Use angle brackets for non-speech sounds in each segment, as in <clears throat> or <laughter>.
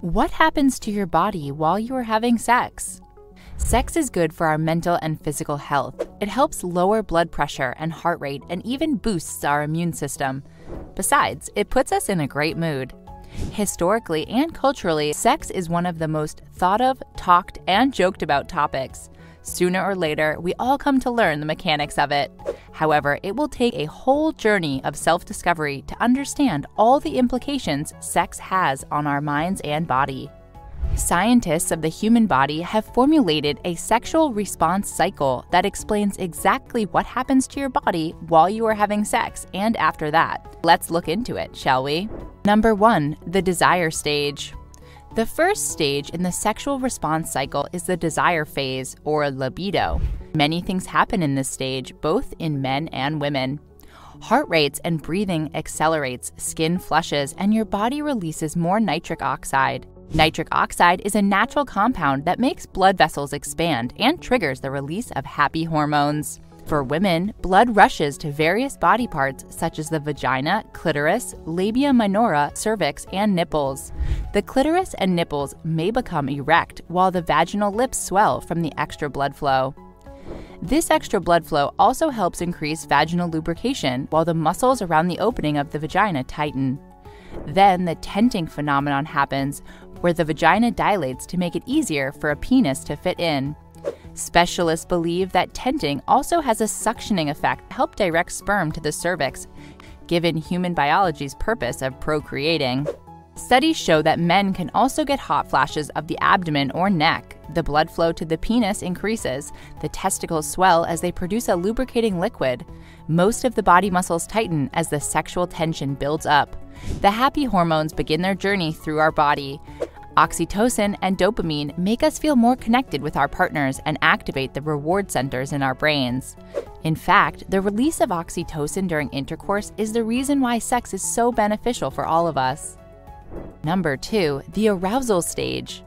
What happens to your body while you are having sex? Sex is good for our mental and physical health. It helps lower blood pressure and heart rate and even boosts our immune system. Besides, it puts us in a great mood. Historically and culturally, sex is one of the most thought of, talked, and joked about topics. Sooner or later, we all come to learn the mechanics of it. However, it will take a whole journey of self discovery to understand all the implications sex has on our minds and body. Scientists of the human body have formulated a sexual response cycle that explains exactly what happens to your body while you are having sex and after that. Let's look into it, shall we? Number 1. The desire stage. The first stage in the sexual response cycle is the desire phase, or libido. Many things happen in this stage, both in men and women. Heart rates and breathing accelerates, skin flushes, and your body releases more nitric oxide. Nitric oxide is a natural compound that makes blood vessels expand and triggers the release of happy hormones. For women, blood rushes to various body parts such as the vagina, clitoris, labia minora, cervix, and nipples. The clitoris and nipples may become erect while the vaginal lips swell from the extra blood flow. This extra blood flow also helps increase vaginal lubrication while the muscles around the opening of the vagina tighten. Then the tenting phenomenon happens, where the vagina dilates to make it easier for a penis to fit in. Specialists believe that tenting also has a suctioning effect to help direct sperm to the cervix, given human biology's purpose of procreating. Studies show that men can also get hot flashes of the abdomen or neck. The blood flow to the penis increases. The testicles swell as they produce a lubricating liquid. Most of the body muscles tighten as the sexual tension builds up. The happy hormones begin their journey through our body. Oxytocin and dopamine make us feel more connected with our partners and activate the reward centers in our brains. In fact, the release of oxytocin during intercourse is the reason why sex is so beneficial for all of us. Number 2. The arousal stage.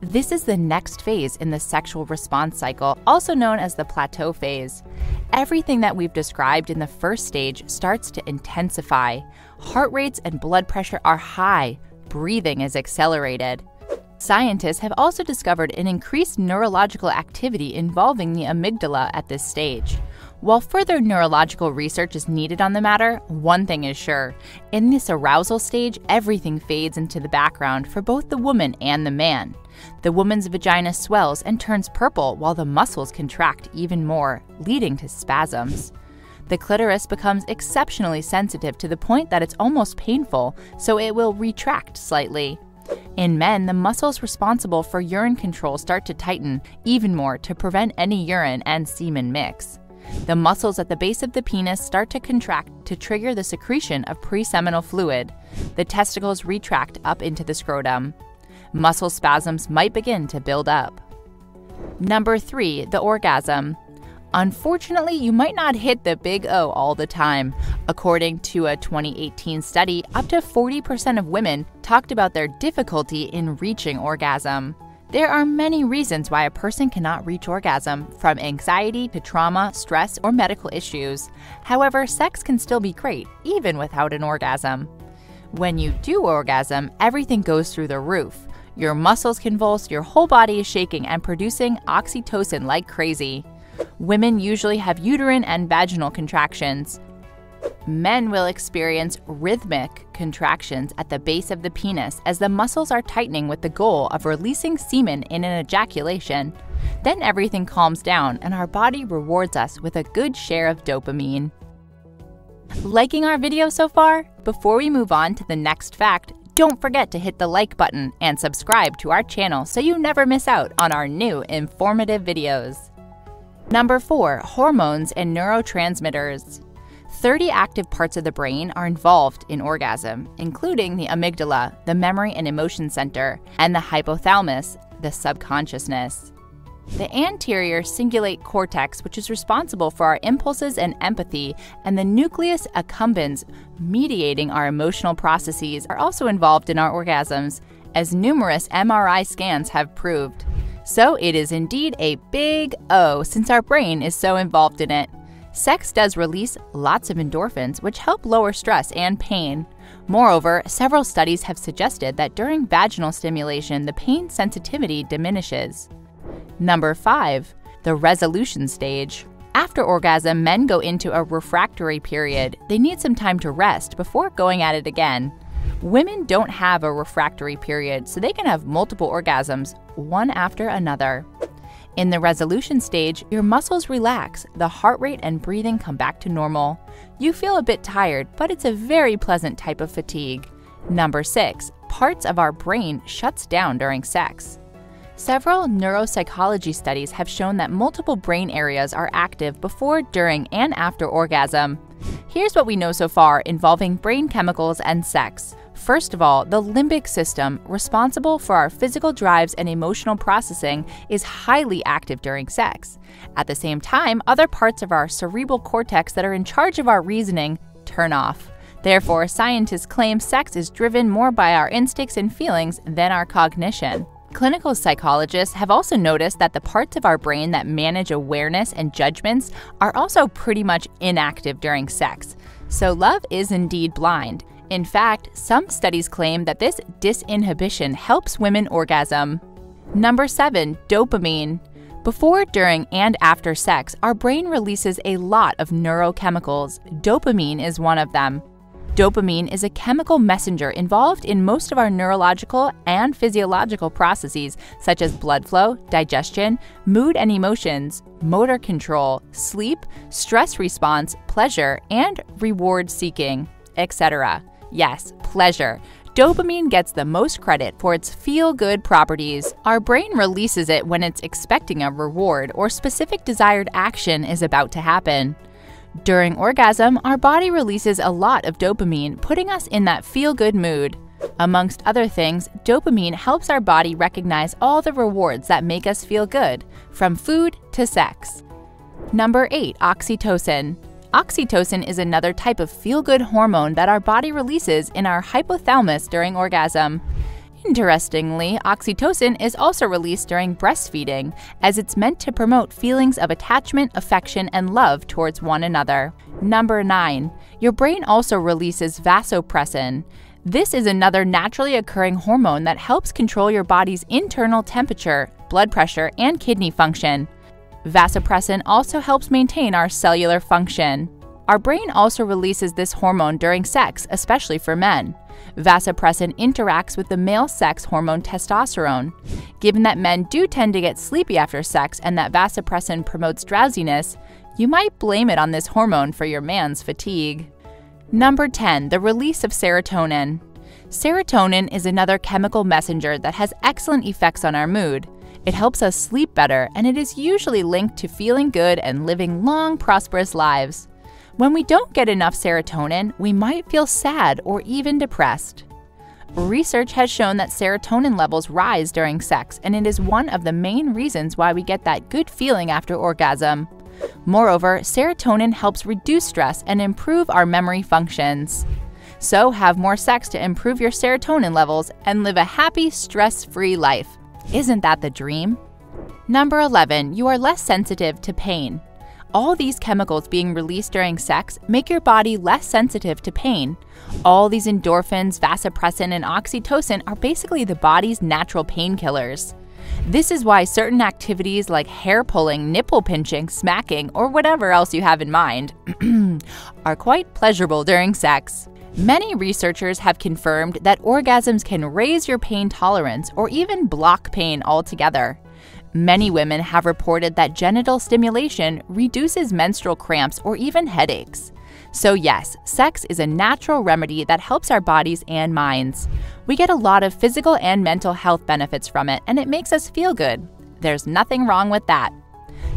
This is the next phase in the sexual response cycle, also known as the plateau phase. Everything that we've described in the first stage starts to intensify. Heart rates and blood pressure are high, breathing is accelerated. Scientists have also discovered an increased neurological activity involving the amygdala at this stage. While further neurological research is needed on the matter, one thing is sure. In this arousal stage, everything fades into the background for both the woman and the man. The woman's vagina swells and turns purple while the muscles contract even more, leading to spasms. The clitoris becomes exceptionally sensitive to the point that it's almost painful, so it will retract slightly. In men, the muscles responsible for urine control start to tighten even more to prevent any urine and semen mix. The muscles at the base of the penis start to contract to trigger the secretion of preseminal fluid. The testicles retract up into the scrotum. Muscle spasms might begin to build up. Number 3. The orgasm. Unfortunately, you might not hit the big O all the time. According to a 2018 study, up to 40% of women talked about their difficulty in reaching orgasm. There are many reasons why a person cannot reach orgasm, from anxiety to trauma, stress, or medical issues. However, sex can still be great, even without an orgasm. When you do orgasm, everything goes through the roof. Your muscles convulse, your whole body is shaking and producing oxytocin like crazy. Women usually have uterine and vaginal contractions. Men will experience rhythmic contractions at the base of the penis as the muscles are tightening with the goal of releasing semen in an ejaculation. Then everything calms down and our body rewards us with a good share of dopamine. Liking our video so far? Before we move on to the next fact, don't forget to hit the like button and subscribe to our channel so you never miss out on our new informative videos. Number 4. Hormones and neurotransmitters. 30 active parts of the brain are involved in orgasm, including the amygdala, the memory and emotion center, and the hypothalamus, the subconsciousness. The anterior cingulate cortex, which is responsible for our impulses and empathy, and the nucleus accumbens, mediating our emotional processes, are also involved in our orgasms, as numerous MRI scans have proved. So it is indeed a big O since our brain is so involved in it. Sex does release lots of endorphins, which help lower stress and pain. Moreover, several studies have suggested that during vaginal stimulation, the pain sensitivity diminishes. Number 5. The resolution stage. After orgasm, men go into a refractory period. They need some time to rest before going at it again. Women don't have a refractory period, so they can have multiple orgasms, one after another. In the resolution stage, your muscles relax, the heart rate and breathing come back to normal. You feel a bit tired, but it's a very pleasant type of fatigue. Number 6. Parts of our brain shuts down during sex. Several neuropsychology studies have shown that multiple brain areas are active before, during, and after orgasm. Here's what we know so far involving brain chemicals and sex. First of all, the limbic system, responsible for our physical drives and emotional processing, is highly active during sex. At the same time, other parts of our cerebral cortex that are in charge of our reasoning turn off. Therefore, scientists claim sex is driven more by our instincts and feelings than our cognition. Clinical psychologists have also noticed that the parts of our brain that manage awareness and judgments are also pretty much inactive during sex. So, love is indeed blind. In fact, some studies claim that this disinhibition helps women orgasm. Number 7. Dopamine. Before, during, and after sex, our brain releases a lot of neurochemicals. Dopamine is one of them. Dopamine is a chemical messenger involved in most of our neurological and physiological processes, such as blood flow, digestion, mood and emotions, motor control, sleep, stress response, pleasure, and reward seeking, etc. Yes, pleasure. Dopamine gets the most credit for its feel good properties. Our brain releases it when it's expecting a reward or specific desired action is about to happen. During orgasm, our body releases a lot of dopamine, putting us in that feel good mood. Amongst other things, dopamine helps our body recognize all the rewards that make us feel good, from food to sex. Number 8. Oxytocin. Oxytocin is another type of feel good hormone that our body releases in our hypothalamus during orgasm. Interestingly, oxytocin is also released during breastfeeding, as it's meant to promote feelings of attachment, affection, and love towards one another. Number 9. Your brain also releases vasopressin. This is another naturally occurring hormone that helps control your body's internal temperature, blood pressure, and kidney function. Vasopressin also helps maintain our cellular function. Our brain also releases this hormone during sex, especially for men. Vasopressin interacts with the male sex hormone testosterone. Given that men do tend to get sleepy after sex and that vasopressin promotes drowsiness, you might blame it on this hormone for your man's fatigue. Number 10. The release of serotonin. Serotonin is another chemical messenger that has excellent effects on our mood. It helps us sleep better, and it is usually linked to feeling good and living long, prosperous lives. When we don't get enough serotonin, we might feel sad or even depressed. Research has shown that serotonin levels rise during sex, and it is one of the main reasons why we get that good feeling after orgasm. Moreover, serotonin helps reduce stress and improve our memory functions. So, have more sex to improve your serotonin levels and live a happy, stress free life. Isn't that the dream? Number 11, you are less sensitive to pain. All these chemicals being released during sex make your body less sensitive to pain. All these endorphins, vasopressin, and oxytocin are basically the body's natural painkillers. This is why certain activities like hair pulling, nipple pinching, smacking, or whatever else you have in mind <clears throat> are quite pleasurable during sex. Many researchers have confirmed that orgasms can raise your pain tolerance or even block pain altogether. Many women have reported that genital stimulation reduces menstrual cramps or even headaches. So, yes, sex is a natural remedy that helps our bodies and minds. We get a lot of physical and mental health benefits from it, and it makes us feel good. There's nothing wrong with that.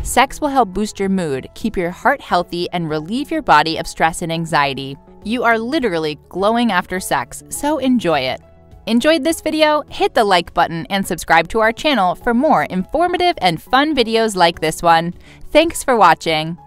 Sex will help boost your mood, keep your heart healthy, and relieve your body of stress and anxiety. You are literally glowing after sex, so enjoy it. Enjoyed this video? Hit the like button and subscribe to our channel for more informative and fun videos like this one. Thanks for watching.